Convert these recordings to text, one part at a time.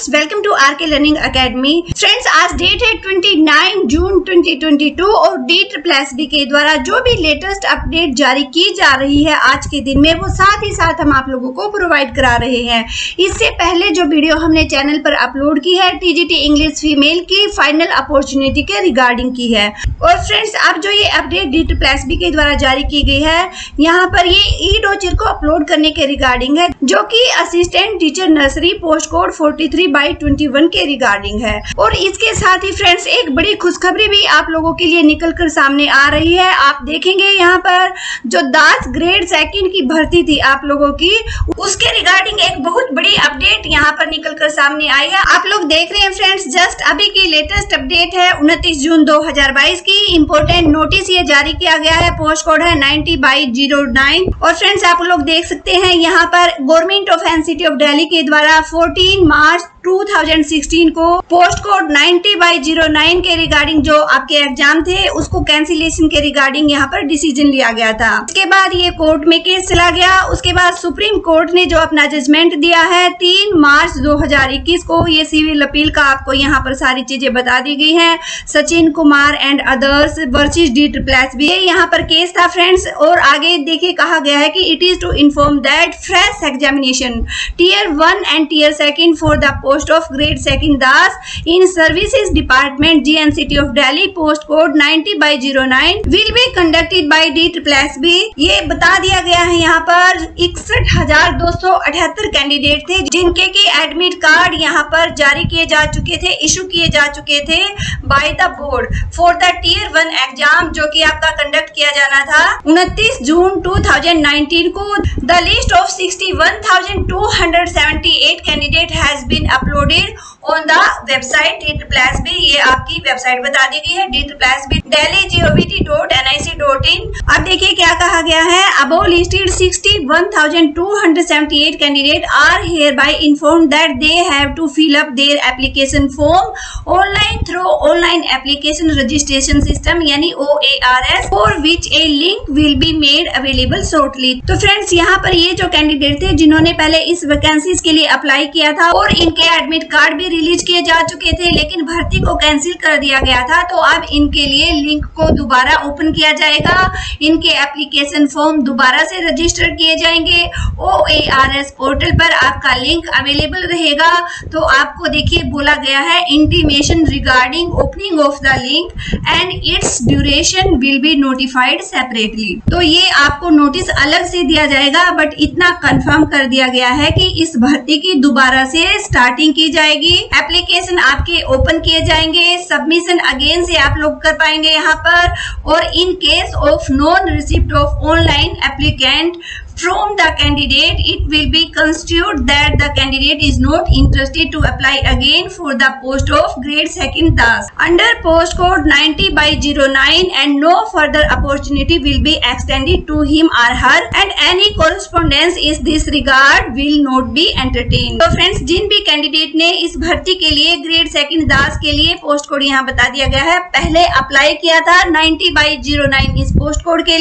Friends welcome to R K learning academy friends आज date है 29 जून 2022 और डी ट्रिपल एस बी के द्वारा जो भी लेटेस्ट अपडेट जारी की जा रही है आज के दिन में, वो साथ ही साथ हम आप लोगों को प्रोवाइड करा रहे हैं। इससे पहले जो वीडियो हमने चैनल पर अपलोड की है टीजीटी इंग्लिश फीमेल की फाइनल अपॉर्चुनिटी के रिगार्डिंग की है। और फ्रेंड्स अब जो ये update D triple S B के द्वारा जारी की गई है, यहाँ पर ये ई डोचर को अपलोड करने के रिगार्डिंग है, जो की assistant teacher nursery post code 43 by 21 के रिगार्डिंग है। और इसके साथ ही फ्रेंड्स एक बड़ी खुशखबरी भी आप लोगों के लिए निकल कर सामने आ रही है। आप देखेंगे यहाँ पर जो दास ग्रेड सेकंड की भर्ती थी आप लोगों की, उसके रिगार्डिंग एक बहुत बड़ी अपडेट यहाँ पर निकल कर सामने आई है। आप लोग देख रहे हैं फ्रेंड्स जस्ट अभी की लेटेस्ट अपडेट है उनतीस जून दो हज़ार बाईस की। इम्पोर्टेंट नोटिस ये जारी किया गया है। पोस्ट कोड है नाइन्टी बाई ज़ीरो नाइन और फ्रेंड्स आप लोग देख सकते हैं यहाँ पर government of N CT of Delhi के द्वारा 14 मार्च 2016 को पोस्ट कोड 90 बाई ज़ीरो के रिगार्डिंग जो आपके एग्ज़ाम थे, उसको कैंसिलेशन के रिगार्डिंग यहाँ पर डिसीज़न लिया गया था। उसके बाद ये कोर्ट में केस चला गया। उसके बाद सुप्रीम कोर्ट ने जो अपना जजमेंट दिया है, तीन मार्च 2021 को ये सिविल अपील का आपको यहाँ पर सारी चीज़ें बता दी गई है। Sachin Kumar and others versus D triple S B. यहाँ पर केस था फ्रेंड्स और आगे देखिए कहा गया है कि it is to inform that fresh examination tier one and tier second for the post of grade second Das in services department GNCT of Delhi post code 90 by 09 will be conducted by D B. ये बता दिया गया है यहाँ पर इकसठ हज़ार दो सौ अठहत्तर कैंडिडेट थे जिनके की एडमिट कार्ड यहाँ पर जारी किए जा चुके थे इशू किए जा चुके थे by the board for the tier one exam जो कि आपका कंडक्ट किया जाना था। 29 जून 2019 को the list of 61,278 candidate has been uploaded on the website D plus B ये आपकी वेबसाइट बता दी गई है D plus B Delhi जीओबीटी dot N I C dot in अब देखिए क्या कहा गया है। Above listed sixty one thousand two hundred seventy eight candidate are hereby inform that they have to fill up their application form online through online application registration system यानी O A R S for which a link will be made available shortly तो friends यहाँ पर ये जो candidate थे, जिन्होंने पहले इस वैकेंसीज के लिए अप्लाई किया था और इनके एडमिट कार्ड भी रिलीज़ किए जा चुके थे, लेकिन भर्ती को कैंसिल कर दिया गया था। तो अब इनके लिए लिंक को दोबारा ओपन किया जाएगा। इनके एप्लीकेशन फॉर्म दोबारा से रजिस्टर किए जाएँगे। O A R S portal पर आपका लिंक अवेलेबल रहेगा। तो आपको देखिए, बोला गया है intimation regarding opening of the link and its duration will be notified separately तो ये आपको नोटिस अलग से दिया जाएगा बट इतना कंफर्म कर दिया गया है कि इस भर्ती की दोबारा से स्टार्टिंग की जाएगी। एप्लीकेशन आपके ओपन किए जाएँगे। सबमिशन अगेन से आप लोग कर पाएँगे यहाँ पर। और in case of non receipt of online applicant from the candidate it will be constituted that the candidate is not interested to apply again for the post of grade second task under post code 90 by 09 and no further opportunity will be extended to him or her and any correspondence is this regard will not be entertained तो friends जिन भी candidate ने इस भर्ती के लिए grade second दास के लिए पोस्ट कोड यहाँ बता दिया गया है पहले अप्लाई किया था 90 बाई ज़ीरो इस पोस्ट कोड के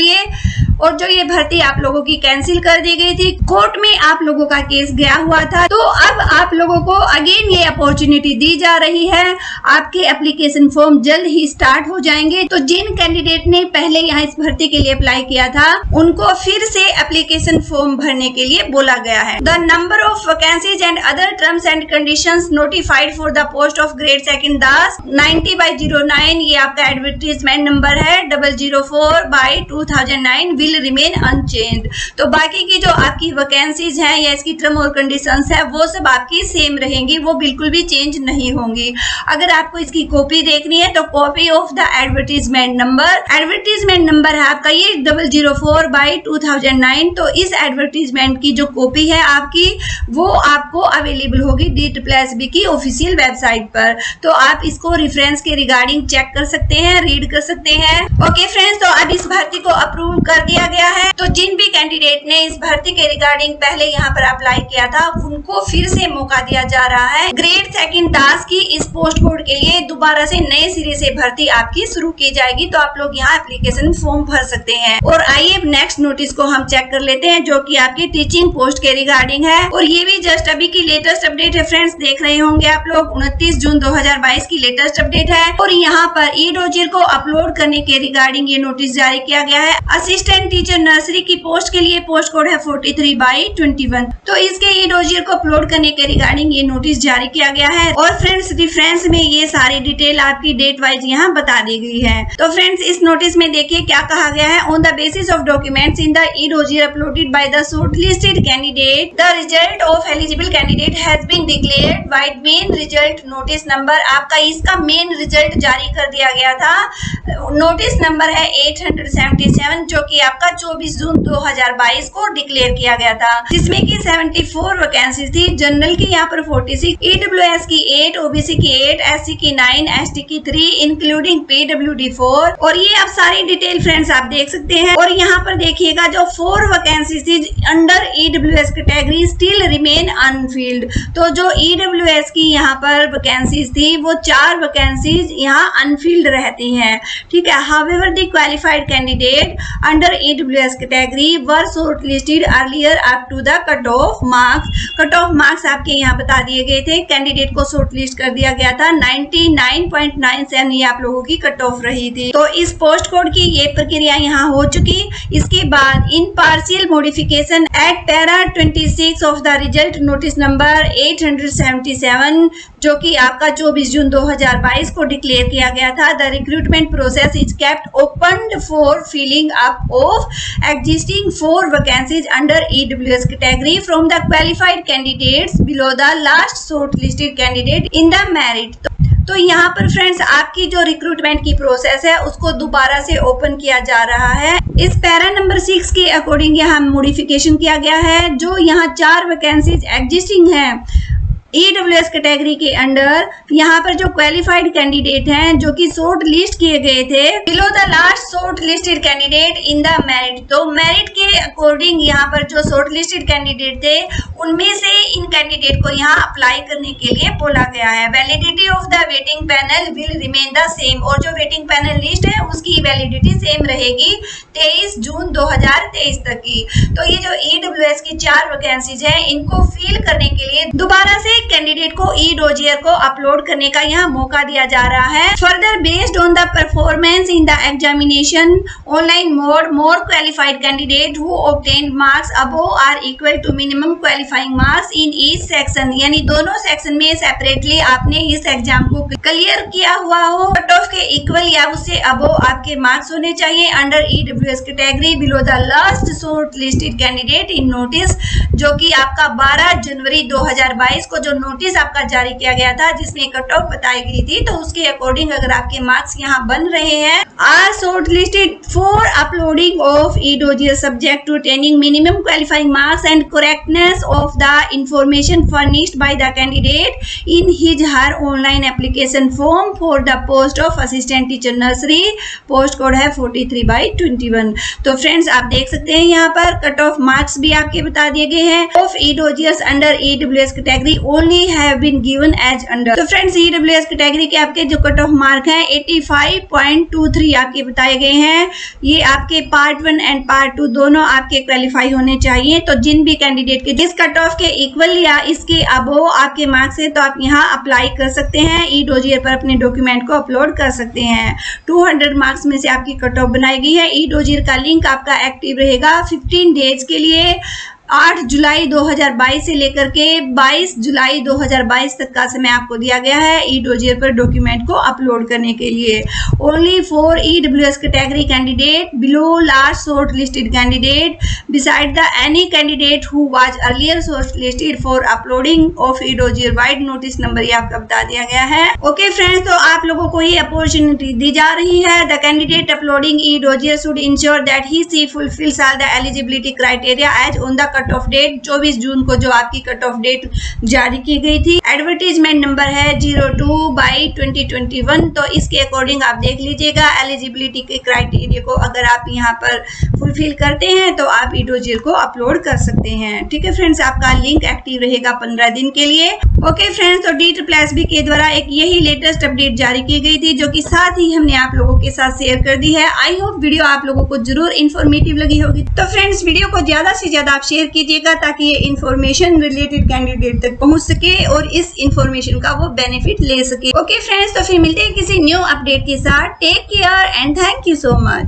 और जो ये भर्ती आप लोगों की कैंसिल कर दी गई थी कोर्ट में आप लोगों का केस गया हुआ था। तो अब आप लोगों को अगेन ये अपॉर्चुनिटी दी जा रही है। आपके एप्लीकेशन फॉर्म जल्द ही स्टार्ट हो जाएँगे। तो जिन कैंडिडेट ने पहले यहाँ इस भर्ती के लिए अप्लाई किया था, उनको फिर से एप्लीकेशन फॉर्म भरने के लिए बोला गया है। The number of vacancies and other terms and condition notified for the post of grade second DASS ninety by zero nine ये आपका एडवर्टीजमेंट नंबर है double zero four by two thousand nine will remain unchanged तो बाकी की जो आपकी vacancies हैं या इसकी टर्म और कंडीशन है, वो सब आपकी सेम रहेंगी, वो बिल्कुल भी चेंज नहीं होंगी। अगर आपको इसकी कॉपी देखनी है तो copy of the advertisement number advertisement number है आपका, ये double zero four by two thousand nine तो इस एडवर्टीजमेंट की जो कॉपी है आपकी, वो आपको अवेलेबल होगी डी प्लस बी की ऑफिशियल वेबसाइट पर। तो आप इसको रिफरेंस के रिगार्डिंग चेक कर सकते हैं रीड कर सकते हैं। ओके फ्रेंड्स तो अब इस भर्ती को अप्रूव कर दिया किया गया है। तो जिन भी कैंडिडेट ने इस भर्ती के रिगार्डिंग पहले यहाँ पर अप्लाई किया था, उनको फिर से मौका दिया जा रहा है। ग्रेड सेकंड दास की इस पोस्ट कोड के लिए दोबारा से नए सिरे से भर्ती आपकी शुरू की जाएगी तो आप लोग यहाँ एप्लीकेशन फॉर्म भर सकते हैं। और आइए नेक्स्ट नोटिस को हम चेक कर लेते हैं, जो की आपकी टीचिंग पोस्ट के रिगार्डिंग है। और ये भी जस्ट अभी की लेटेस्ट अपडेट है फ्रेंड्स देख रहे होंगे आप लोग, उनतीस जून दो हज़ार बाईस की लेटेस्ट अपडेट है। और यहाँ पर ई को अपलोड करने के रिगार्डिंग ये नोटिस जारी किया गया है। असिस्टेंट टीचर नर्सरी की पोस्ट के लिए पोस्ट कोड है फोर्टी थ्री बाई ट्वेंटी तो इसके ई डोजियर को अपलोड करने के रिगार्डिंग ये नोटिस जारी किया गया है। और फ्रेंड्स डिफरेंस में ये सारी डिटेल आपकी डेट वाइज यहाँ बता दी गई है। तो फ्रेंड्स इस नोटिस में देखिए क्या कहा गया है। On the basis of documents in the E dossier uploaded by the short candidate the result of eligible candidate has been declared by main result notice number आपका इसका मेन रिज़ल्ट जारी कर दिया गया था। नोटिस नंबर है 877 जो कि आपका 24 जून 2022 को डिक्लेयर किया गया था, जिसमें कि 74 वैकेंसी थी। जनरल की यहाँ पर 46 ईडब्ल्यूएस की 8 ओबीसी की 8 एससी की 9 एसटी की 3 इंक्लूडिंग पीडब्ल्यूडी 4 और ये आप सारी डिटेल फ्रेंड्स आप देख सकते हैं। और यहाँ पर देखिएगा जो फोर वैकेंसी थी under EWS category still remain unfilled तो जो ईडब्ल्यूएस की यहाँ पर वैकेंसीज थी, वो चार वैकेंसीज यहाँ अनफिल्ड रहती हैं। ठीक है however the qualified candidate under EWS category were shortlisted earlier up to the cut off marks cut off marks आपके यहाँ बता दिए गए थे। कैंडिडेट को शॉर्ट लिस्ट कर दिया गया था। 99.97 ये आप लोगों की कट ऑफ़ रही थी। तो इस पोस्ट कोड की ये प्रक्रिया यहाँ हो चुकी। इसके बाद in partial modification at para 26 of the result notice number 877 जो कि आपका 24 जून 2022 को डिक्लेयर किया गया था। The recruitment process is kept open for filling up of existing four vacancies under EWS category from the qualified candidates below the last shortlisted candidate in the merit तो यहाँ पर फ्रेंड्स आपकी जो रिक्रूटमेंट की process है, उसको दोबारा से ओपन किया जा रहा है। इस पैरा नंबर सिक्स के अकॉर्डिंग यहाँ मोडिफिकेशन किया गया है। जो यहाँ चार वैकेंसीज एग्जिस्टिंग है ईडब्ल्यूएस कैटेगरी के अंडर यहाँ पर जो क्वालिफाइड कैंडिडेट हैं, जो कि शॉर्ट लिस्ट किए गए थे below the last shortlisted candidate in the merit तो मेरिट के अकॉर्डिंग यहाँ पर जो शॉर्ट लिस्टेड कैंडिडेट थे, उनमें से इन कैंडिडेट को यहाँ अप्लाई करने के लिए बोला गया है। Validity of the waiting panel will remain the same और जो वेटिंग पैनल लिस्ट है, उसकी वैलिडिटी सेम रहेगी तेईस जून दो हज़ार तेईस तक की। तो ये जो ईडब्ल्यूएस की चार वैकेंसीज है, इनको फिल करने के लिए दोबारा से कैंडिडेट को ई डोजियर को अपलोड करने का यहाँ मौका दिया जा रहा है। Further based on the performance in the examination online mode more qualified candidate who obtain marks above or equal to minimum qualifying marks in each section यानी दोनों सेक्शन में सेपरेटली आपने इस एग्ज़ाम को क्लियर किया हुआ हो। कट ऑफ़ के इक्वल या उससे अबो आपके मार्क्स होने चाहिए। Under E W S category below the last short listed candidate in notice जो कि आपका 12 जनवरी 2022 को जो जो नोटिस आपका जारी किया गया था, जिसमें कट ऑफ़ बताई गई थी तो उसके अकॉर्डिंग अगर आपके मार्क्स यहाँ बन रहे हैं are short listed for uploading of e dossier subject to attaining minimum qualifying marks and correctness of the information furnished by the candidate in his her online application form for the post of assistant teacher nursery post code है forty three by twenty one तो friends आप देख सकते हैं यहाँ पर cut off marks भी आपके बता दिए गए हैं. Of e dossiers under E W S category only have been given as under. तो फ्रेंड्स ईडब्ल्यूएस कैटेगरी के आपके जो कट ऑफ़ मार्क है 85.23 आपके बताए गए हैं। ये आपके part one and part two दोनों आपके क्वालिफाई होने चाहिए। तो जिन भी कैंडिडेट के, जिस कट ऑफ़ के इक्वल या इसके अबो आपके मार्क्स है तो आप यहाँ अप्लाई कर सकते हैं। ई डोजियर पर अपने डॉक्यूमेंट को अपलोड कर सकते हैं। 200 मार्क्स में से आपकी कट ऑफ़ बनाई गई है। ई डोजियर का लिंक आपका एक्टिव रहेगा। 15 डेज़ के लिए 8 जुलाई 2022 से लेकर के 22 जुलाई 2022 तक का समय आपको दिया गया है ई डोजियर पर डॉक्यूमेंट को अपलोड करने के लिए। Only for E W S category candidate below last short listed candidate beside the any candidate who was earlier short listed for uploading of e dossier vide notice number ये आपका बता दिया गया है। ओके okay, फ्रेंड्स तो आप लोगों को ये अपॉर्चुनिटी दी जा रही है। The candidate uploading e dossier should ensure that he she fulfils all the eligibility criteria as on the cut off date 24 जून को जो आपकी कट ऑफ़ डेट जारी की गई थी। एडवर्टीजमेंट नंबर है zero two by twenty twenty one. तो इसके अकॉर्डिंग आप देख लीजिएगा। एलिजिबिलिटी के क्राइटेरिया को अगर आप यहाँ पर फुलफिल करते हैं तो आप ईडोजिल को अपलोड कर सकते हैं। ठीक है फ्रेंड्स आपका लिंक एक्टिव रहेगा पंद्रह दिन के लिए। ओके फ्रेंड्स तो डी प्लस बी के द्वारा एक यही लेटेस्ट अपडेट जारी की गई थी, जो कि साथ ही हमने आप लोगों के साथ शेयर कर दी है। आई होप वीडियो आप लोगों को ज़रूर इन्फॉर्मेटिव लगी होगी। तो फ्रेंड्स वीडियो को ज़्यादा से ज़्यादा आप शेयर कीजिएगा ताकि ये इन्फॉर्मेशन रिलेटेड कैंडिडेट तक पहुँच सके और इस इन्फॉर्मेशन का वो बेनिफिट ले सके। ओके okay फ्रेंड्स तो फिर मिलते हैं किसी न्यू अपडेट के साथ। Take care and thank you so much